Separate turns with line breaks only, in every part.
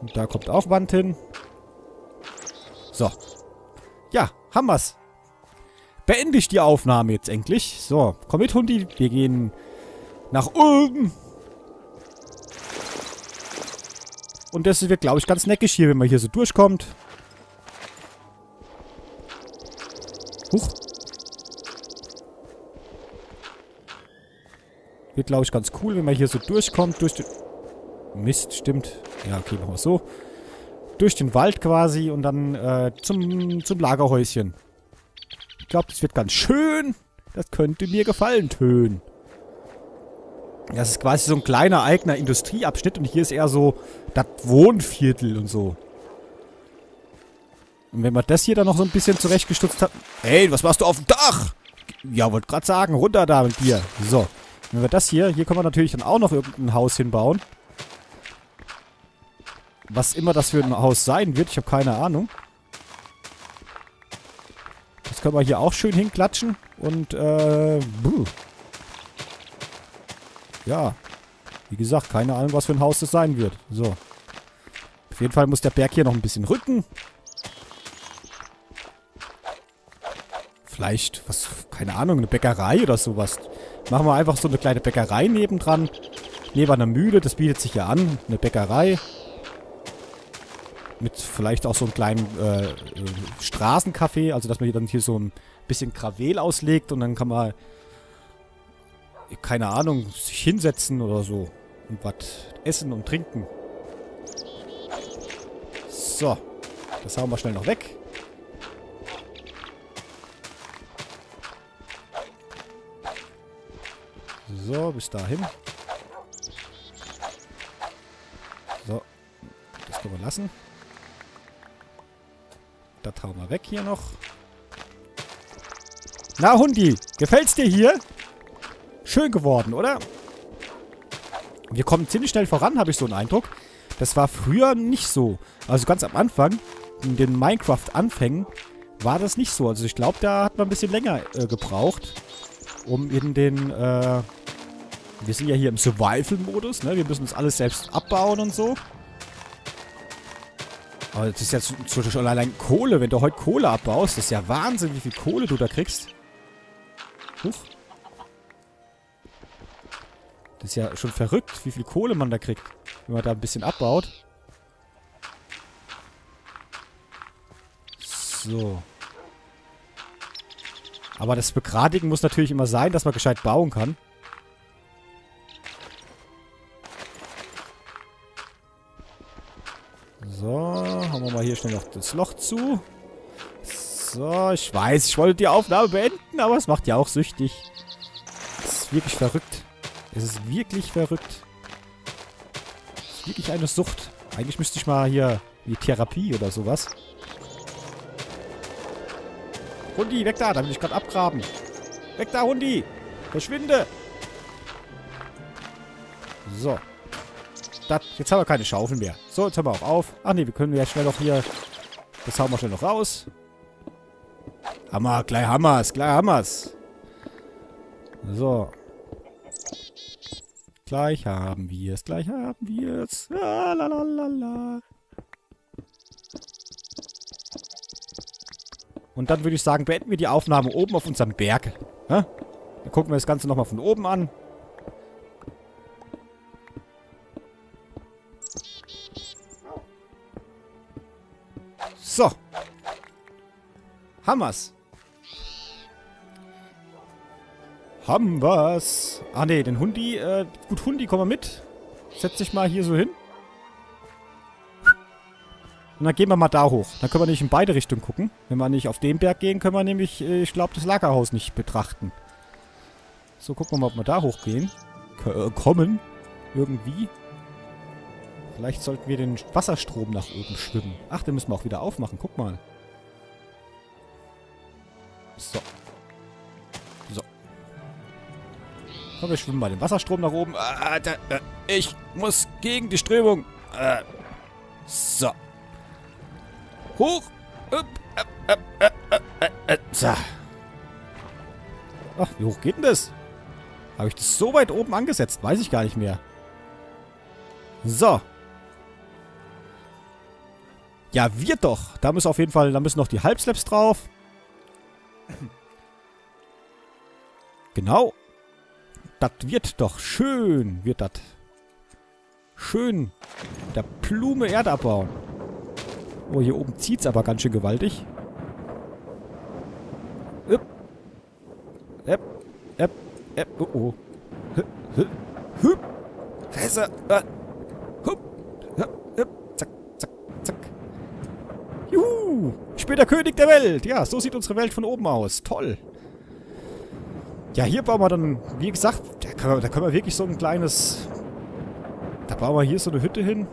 Und da kommt auch Wand hin. So. Ja, haben wir's. Beende ich die Aufnahme jetzt endlich. So, komm mit, Hundi. Wir gehen nach oben. Und das wird, glaube ich, ganz neckisch hier, wenn man hier so durchkommt. Huch. Wird, glaube ich, ganz cool, wenn man hier so durchkommt. Durch den... Mist, stimmt. Ja, okay, machen wir so. Durch den Wald quasi und dann äh, zum, zum Lagerhäuschen. Ich glaube, das wird ganz schön. Das könnte mir gefallen, Tön. Das ist quasi so ein kleiner eigener Industrieabschnitt und hier ist eher so das Wohnviertel und so. Und wenn man das hier dann noch so ein bisschen zurechtgestutzt hat... Hey, was machst du auf dem Dach? Ja, wollte gerade sagen, runter da mit dir. So. Wenn wir das hier... Hier können wir natürlich dann auch noch irgendein Haus hinbauen. Was immer das für ein Haus sein wird, ich habe keine Ahnung. Das können wir hier auch schön hinklatschen. Und, äh... Buh. Ja. Wie gesagt, keine Ahnung, was für ein Haus das sein wird. So. Auf jeden Fall muss der Berg hier noch ein bisschen rücken. Vielleicht, was, keine Ahnung, eine Bäckerei oder sowas. Machen wir einfach so eine kleine Bäckerei nebendran. Neben einer Mühle, das bietet sich ja an. Eine Bäckerei. Mit vielleicht auch so einem kleinen äh, Straßencafé. Also, dass man hier dann hier so ein bisschen Gravel auslegt und dann kann man keine Ahnung, sich hinsetzen oder so. Und was essen und trinken. So. Das hauen wir schnell noch weg. So, bis dahin. So. Das können wir lassen. Das hauen wir weg hier noch. Na, Hundi, gefällt's dir hier? Schön geworden, oder? Wir kommen ziemlich schnell voran, habe ich so einen Eindruck. Das war früher nicht so. Also ganz am Anfang, in den Minecraft-Anfängen, war das nicht so. Also ich glaube, da hat man ein bisschen länger äh, gebraucht, um in den... Äh, wir sind ja hier im Survival-Modus, ne? Wir müssen uns alles selbst abbauen und so. Aber das ist ja zum Beispiel schon allein Kohle. Wenn du heute Kohle abbaust, das ist ja Wahnsinn, wie viel Kohle du da kriegst. Huch. Das ist ja schon verrückt, wie viel Kohle man da kriegt, wenn man da ein bisschen abbaut. So. Aber das Begradigen muss natürlich immer sein, dass man gescheit bauen kann. Hier schnell noch das Loch zu. So, ich weiß, ich wollte die Aufnahme beenden, aber es macht ja auch süchtig. Das ist wirklich verrückt. Es ist wirklich verrückt. Es ist wirklich eine Sucht. Eigentlich müsste ich mal hier die Therapie oder sowas. Hundi, weg da, da will ich gerade abgraben. Weg da, Hundi! Verschwinde! So. Das, jetzt haben wir keine Schaufel mehr. So, jetzt haben wir auch auf. Ach nee, wir können ja schnell noch hier... Das hauen wir schnell noch raus. Hammer, gleich Hammers, gleich Hammers. So. Gleich haben wir es, gleich haben wir es. Ah, la, la, la, la. Und dann würde ich sagen, beenden wir die Aufnahme oben auf unserem Berg. Ja? Dann gucken wir das Ganze nochmal von oben an. So. Hammers. Haben wir's. Ah ne, den Hundi, äh, gut, Hundi, komm mal mit. Setz dich mal hier so hin. Und dann gehen wir mal da hoch. Dann können wir nicht in beide Richtungen gucken. Wenn wir nicht auf den Berg gehen, können wir nämlich, äh, ich glaube, das Lagerhaus nicht betrachten. So, gucken wir mal, ob wir da hochgehen. K äh, kommen. Irgendwie. Vielleicht sollten wir den Wasserstrom nach oben schwimmen. Ach, den müssen wir auch wieder aufmachen. Guck mal. So. So. Komm, wir schwimmen mal den Wasserstrom nach oben. Ah, da, äh, ich muss gegen die Strömung. Äh, so. Hoch. Up, up, up, so. Ach, wie hoch geht denn das? Habe ich das so weit oben angesetzt? Weiß ich gar nicht mehr. So. Ja, wird doch. Da müssen auf jeden Fall, da müssen noch die Halbslaps drauf. Genau. Das wird doch schön, wird das. Schön. Der Blume Erde abbauen. Oh, hier oben zieht es aber ganz schön gewaltig. Upp. Epp. Epp. Epp. Oh, oh. Hüp. Hüp. Fresse. Äh. Bin der König der Welt. Ja, so sieht unsere Welt von oben aus. Toll. Ja, hier bauen wir dann, wie gesagt, da können wir, da können wir wirklich so ein kleines... Da bauen wir hier so eine Hütte hin.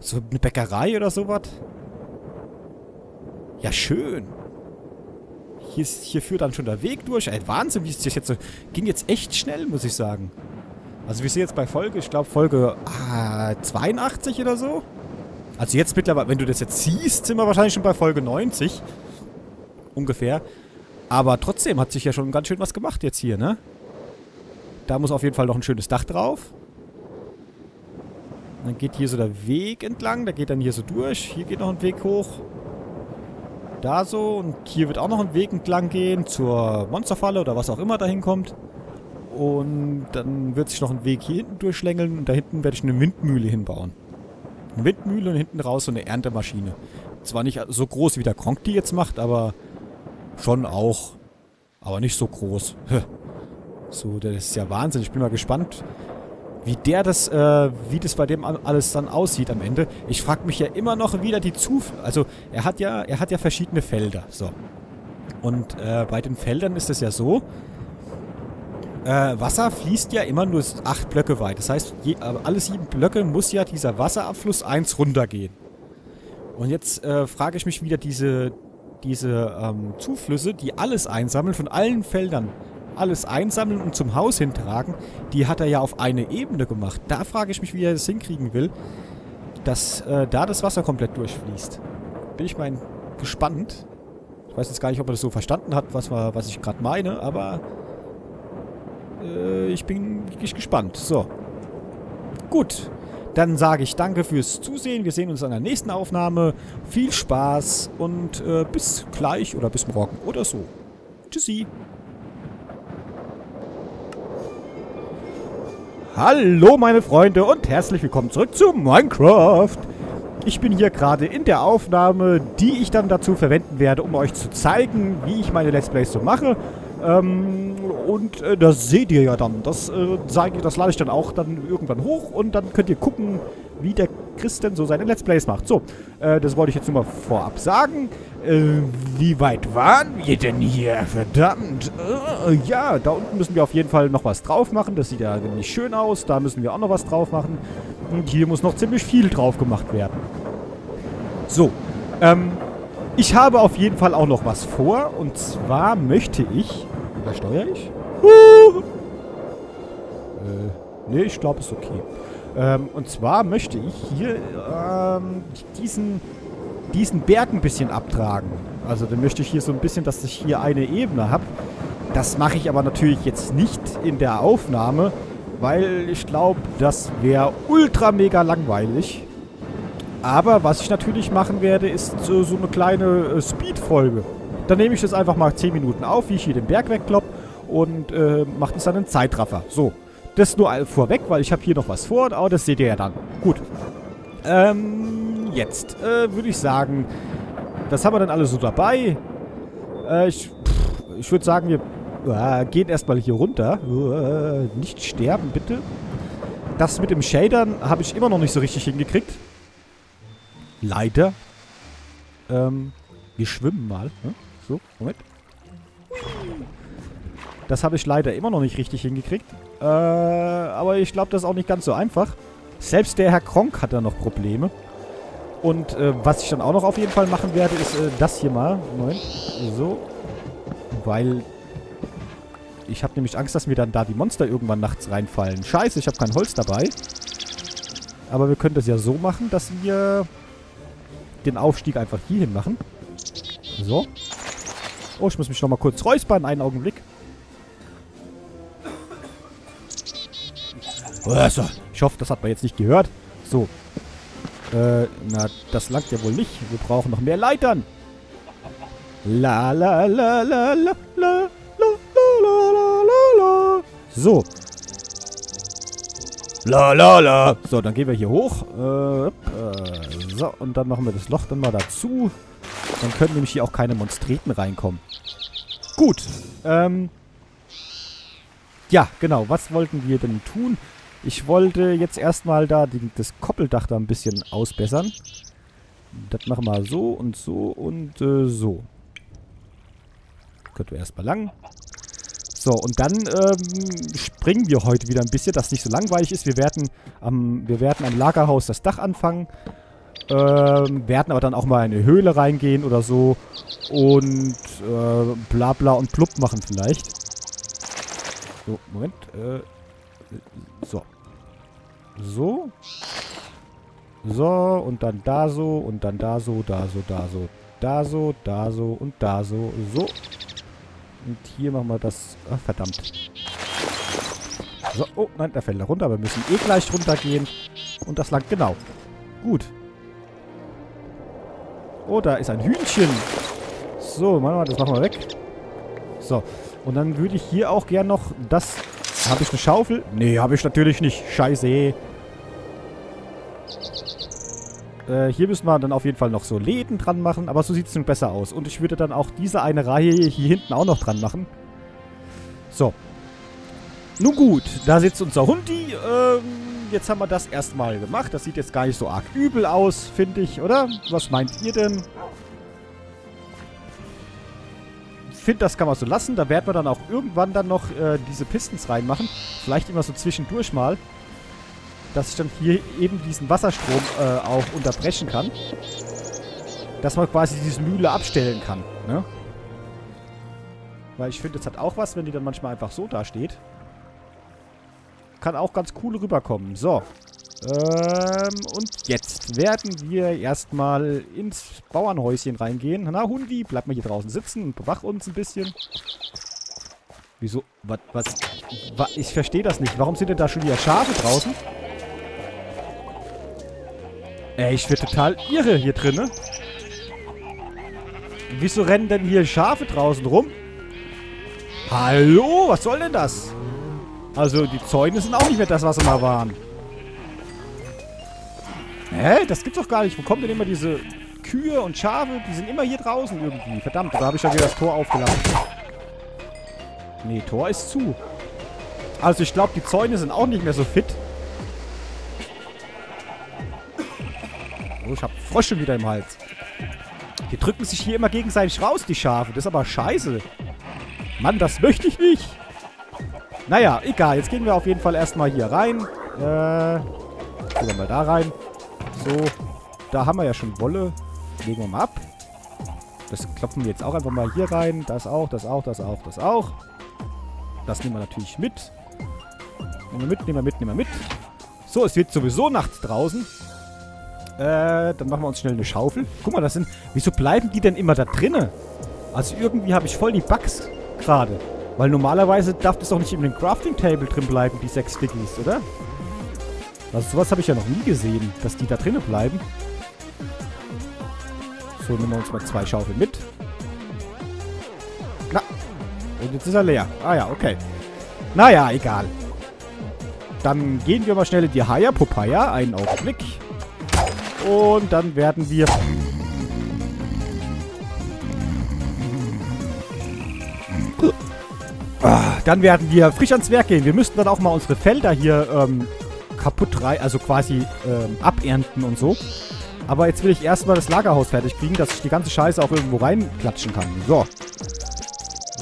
So eine Bäckerei oder sowas. Ja, schön. Hier, ist, hier führt dann schon der Weg durch. Ey, Wahnsinn, wie es jetzt so... Ging jetzt echt schnell, muss ich sagen. Also wir sind jetzt bei Folge, ich glaube Folge ah, 82 oder so. Also jetzt mittlerweile, wenn du das jetzt siehst, sind wir wahrscheinlich schon bei Folge 90. Ungefähr. Aber trotzdem hat sich ja schon ganz schön was gemacht jetzt hier, ne? Da muss auf jeden Fall noch ein schönes Dach drauf. Dann geht hier so der Weg entlang. Der geht dann hier so durch. Hier geht noch ein Weg hoch. Da so. Und hier wird auch noch ein Weg entlang gehen zur Monsterfalle oder was auch immer da hinkommt. Und dann wird sich noch ein Weg hier hinten durchschlängeln. Und da hinten werde ich eine Windmühle hinbauen. Eine Windmühle und hinten raus so eine Erntemaschine. Zwar nicht so groß wie der Kronk die jetzt macht, aber Schon auch. Aber nicht so groß. So, das ist ja Wahnsinn. Ich bin mal gespannt, wie der das, äh, wie das bei dem alles dann aussieht am Ende. Ich frage mich ja immer noch wieder die Zuf... Also, er hat ja, er hat ja verschiedene Felder. So. Und äh, bei den Feldern ist es ja so, äh, Wasser fließt ja immer nur acht Blöcke weit. Das heißt, je, äh, alle sieben Blöcke muss ja dieser Wasserabfluss eins runtergehen. Und jetzt äh, frage ich mich wieder diese, diese ähm, Zuflüsse, die alles einsammeln, von allen Feldern alles einsammeln und zum Haus hintragen, die hat er ja auf eine Ebene gemacht. Da frage ich mich, wie er das hinkriegen will, dass äh, da das Wasser komplett durchfließt. Bin ich mal gespannt. Ich weiß jetzt gar nicht, ob er das so verstanden hat, was, was ich gerade meine, aber äh, ich bin wirklich gespannt. So. Gut. Dann sage ich danke fürs Zusehen. Wir sehen uns in der nächsten Aufnahme. Viel Spaß und äh, bis gleich oder bis morgen oder so. Tschüssi. Hallo meine Freunde und herzlich willkommen zurück zu Minecraft. Ich bin hier gerade in der Aufnahme, die ich dann dazu verwenden werde, um euch zu zeigen, wie ich meine Let's Plays so mache. Ähm, und äh, das seht ihr ja dann. Das, äh, sage, das lade ich dann auch dann irgendwann hoch und dann könnt ihr gucken, wie der Chris denn so seine Let's Plays macht. So, äh, das wollte ich jetzt nur mal vorab sagen. Äh, wie weit waren wir denn hier? Verdammt. Äh, ja, da unten müssen wir auf jeden Fall noch was drauf machen. Das sieht ja nicht schön aus. Da müssen wir auch noch was drauf machen. Und hier muss noch ziemlich viel drauf gemacht werden. So, ähm, ich habe auf jeden Fall auch noch was vor. Und zwar möchte ich... Übersteuere ich? Uh! Äh, nee, ich glaube, ist okay. Ähm, und zwar möchte ich hier ähm, diesen, diesen Berg ein bisschen abtragen. Also dann möchte ich hier so ein bisschen, dass ich hier eine Ebene habe. Das mache ich aber natürlich jetzt nicht in der Aufnahme, weil ich glaube, das wäre ultra mega langweilig. Aber was ich natürlich machen werde, ist so, so eine kleine äh, Speed-Folge. Dann nehme ich das einfach mal 10 Minuten auf, wie ich hier den Berg wegklopp und äh, mache das dann in Zeitraffer. So, das nur vorweg, weil ich habe hier noch was vor, aber das seht ihr ja dann. Gut. Ähm, jetzt äh, würde ich sagen, das haben wir dann alles so dabei. Äh, ich ich würde sagen, wir äh, gehen erstmal hier runter. Äh, nicht sterben, bitte. Das mit dem Shadern habe ich immer noch nicht so richtig hingekriegt. Leider. Ähm, wir schwimmen mal. Ne? So, Moment. Das habe ich leider immer noch nicht richtig hingekriegt. Äh, aber ich glaube, das ist auch nicht ganz so einfach. Selbst der Herr Kronk hat da noch Probleme. Und äh, was ich dann auch noch auf jeden Fall machen werde, ist äh, das hier mal. Moment. So. Weil ich habe nämlich Angst, dass mir dann da die Monster irgendwann nachts reinfallen. Scheiße, ich habe kein Holz dabei. Aber wir können das ja so machen, dass wir den Aufstieg einfach hierhin machen. So. Oh, ich muss mich noch mal kurz räuspern. Einen Augenblick. Also, ich hoffe, das hat man jetzt nicht gehört. So. Äh, na, das langt ja wohl nicht. Wir brauchen noch mehr Leitern. La la la la la la la la la la la. So. La la la. So, dann gehen wir hier hoch. Äh, äh, so, und dann machen wir das Loch dann mal dazu. Dann können nämlich hier auch keine Monstreten reinkommen. Gut. Ähm. Ja, genau. Was wollten wir denn tun? Ich wollte jetzt erstmal da die, das Koppeldach da ein bisschen ausbessern. Das machen wir so und so und äh, so. Wir erstmal lang. So, und dann ähm, springen wir heute wieder ein bisschen, dass es nicht so langweilig ist. Wir werden am, wir werden am Lagerhaus das Dach anfangen. Ähm, werden aber dann auch mal in eine Höhle reingehen oder so. Und äh, bla bla und blub machen vielleicht. So, Moment. Äh, so. So. So, und dann da so, und dann da so, da so, da so, da so, da so und da so, so. Und hier machen wir das... Ach, verdammt. So, oh, nein, da fällt er runter. Wir müssen eh gleich runtergehen. Und das langt genau. Gut. Oh, da ist ein Hühnchen. So, machen wir, das machen wir weg. So, und dann würde ich hier auch gern noch das... Habe ich eine Schaufel? Nee, habe ich natürlich nicht. Scheiße. Äh, hier müssen wir dann auf jeden Fall noch so Läden dran machen, aber so sieht es nun besser aus. Und ich würde dann auch diese eine Reihe hier hinten auch noch dran machen. So. Nun gut, da sitzt unser Hundi. Ähm, jetzt haben wir das erstmal gemacht. Das sieht jetzt gar nicht so arg übel aus, finde ich, oder? Was meint ihr denn? Finde, das kann man so lassen. Da werden wir dann auch irgendwann dann noch äh, diese Pistons reinmachen. Vielleicht immer so zwischendurch mal dass ich dann hier eben diesen Wasserstrom äh, auch unterbrechen kann. Dass man quasi diese Mühle abstellen kann, ne? Weil ich finde, es hat auch was, wenn die dann manchmal einfach so da steht. Kann auch ganz cool rüberkommen. So. Ähm, und jetzt werden wir erstmal ins Bauernhäuschen reingehen. Na, Hundi, bleib mal hier draußen sitzen und bewach uns ein bisschen. Wieso? Was? Was? was ich verstehe das nicht. Warum sind denn da schon wieder Schafe draußen? Ey, ich werde total irre hier drinne. Wieso rennen denn hier Schafe draußen rum? Hallo? Was soll denn das? Also, die Zäune sind auch nicht mehr das, was sie mal waren. Hä? Das gibt's doch gar nicht. Wo kommen denn immer diese Kühe und Schafe? Die sind immer hier draußen irgendwie. Verdammt, da habe ich ja wieder das Tor aufgelassen. Nee, Tor ist zu. Also ich glaube, die Zäune sind auch nicht mehr so fit. Oh, ich habe Frösche wieder im Hals. Die drücken sich hier immer gegenseitig raus, die Schafe. Das ist aber scheiße. Mann, das möchte ich nicht. Naja, egal. Jetzt gehen wir auf jeden Fall erstmal hier rein. Äh, gehen wir mal da rein. So, da haben wir ja schon Wolle. Legen wir mal ab. Das klopfen wir jetzt auch einfach mal hier rein. Das auch, das auch, das auch, das auch. Das nehmen wir natürlich mit. Nehmen wir mit, nehmen wir mit, nehmen wir mit. So, es wird sowieso nachts draußen. Äh, dann machen wir uns schnell eine Schaufel. Guck mal, das sind... Wieso bleiben die denn immer da drinnen? Also irgendwie habe ich voll die Bugs gerade. Weil normalerweise darf das doch nicht in dem Crafting Table drin bleiben, die sechs Stickies, oder? Also sowas habe ich ja noch nie gesehen, dass die da drinnen bleiben. So, nehmen wir uns mal zwei Schaufeln mit. Na. Und jetzt ist er leer. Ah ja, okay. Naja, egal. Dann gehen wir mal schnell in die Haya Popaya. Einen Augenblick. Und dann werden wir... Dann werden wir frisch ans Werk gehen. Wir müssten dann auch mal unsere Felder hier ähm, kaputt rein, also quasi ähm, abernten und so. Aber jetzt will ich erstmal das Lagerhaus fertig kriegen, dass ich die ganze Scheiße auch irgendwo reinklatschen kann. So.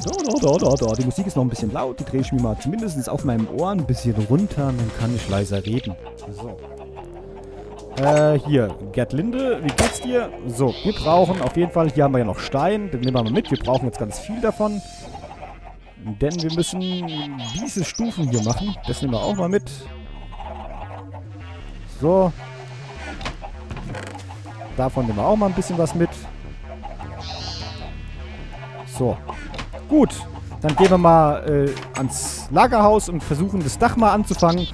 Da, da, da, da, da. Die Musik ist noch ein bisschen laut. Die drehe ich mir mal zumindest auf meinem Ohr ein bisschen runter. Dann kann ich leiser reden. So. Äh, hier. Gerd Linde, wie geht's dir? So, wir brauchen auf jeden Fall, hier haben wir ja noch Stein, den nehmen wir mal mit. Wir brauchen jetzt ganz viel davon. Denn wir müssen diese Stufen hier machen. Das nehmen wir auch mal mit. So. Davon nehmen wir auch mal ein bisschen was mit. So. Gut. Dann gehen wir mal äh, ans Lagerhaus und versuchen das Dach mal anzufangen.